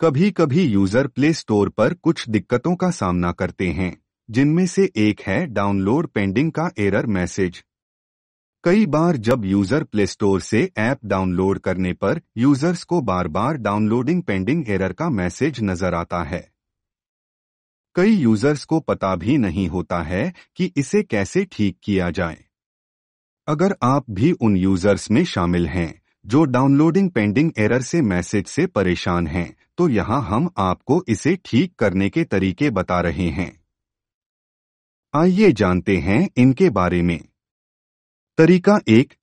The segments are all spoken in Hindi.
कभी कभी यूज़र प्ले स्टोर पर कुछ दिक्कतों का सामना करते हैं, जिनमें से एक है डाउनलोड पेंडिंग का एरर मैसेज। कई बार जब यूज़र प्ले स्टोर से ऐप डाउनलोड करने पर यूज़र्स को बार बार डाउनलोडिंग पेंडिंग एरर का मैसेज नज़र आता है। कई यूज़र्स को पता भी नहीं होता है कि इसे कैसे ठीक किया जाए। अगर आप भी उन यूज़र्स में शामिल हैं जो डाउनलोडिंग पेंडिंग एरर से मैसेज से परेशान हैं तो यहाँ हम आपको इसे ठीक करने के तरीके बता रहे हैं। आइए जानते हैं इनके बारे में। तरीका एक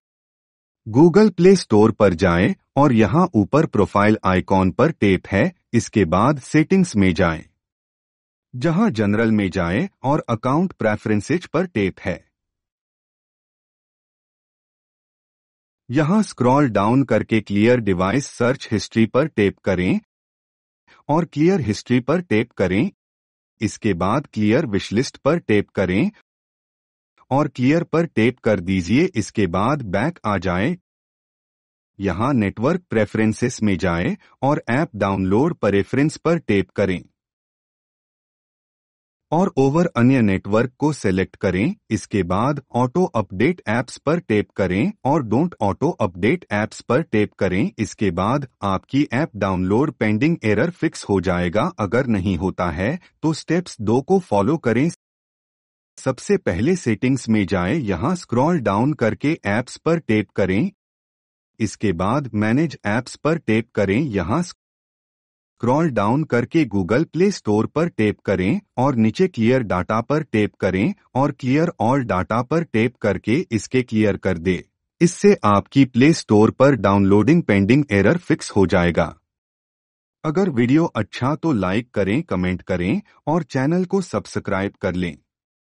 गूगल प्ले स्टोर पर जाएँ और यहाँ ऊपर प्रोफ़ाइल आइकॉन पर टेप है, इसके बाद सेटिंग्स में जाएँ। जहाँ जनरल में जाएँ और अकाउंट प्रेफरेंसेज पर टेप है। यहाँ स्क्रॉल डाउन करके क्लियर डिवाइस सर्च हिस्ट्री पर टेप करें और क्लियर हिस्ट्री पर टेप करें। इसके बाद क्लियर विशलिस्ट पर टेप करें और क्लियर पर टेप कर दीजिए। इसके बाद बैक आ जाए। यहाँ नेटवर्क प्रेफरेंसेस में जाएँ और ऐप डाउनलोड प्रेफरेंस पर टेप करें। और ओवर अन्य नेटवर्क को सेलेक्ट करें। इसके बाद ऑटो अपडेट एप्स पर टैप करें और डोंट ऑटो अपडेट एप्स पर टैप करें। इसके बाद आपकी app download pending error fix हो जाएगा। अगर नहीं होता है तो स्टेप्स दो को फॉलो करें। सबसे पहले सेटिंग्स में जाएँ। यहाँ स्क्रॉल डाउन करके एप्स पर टेप करें। इसके बाद मैनेज एप्स पर टेप करें। यहाँ स्क्रॉल डाउन करके गूगल प्ले स्टोर पर टेप करें और नीचे क्लियर डाटा पर टेप करें और क्लियर ऑल डाटा पर टेप करके इसके क्लियर कर दे। इससे आपकी प्ले स्टोर पर डाउनलोडिंग पेंडिंग एरर फिक्स हो जाएगा। अगर वीडियो अच्छा तो लाइक करें कमेंट करें और चैनल को सब्सक्राइब कर लें।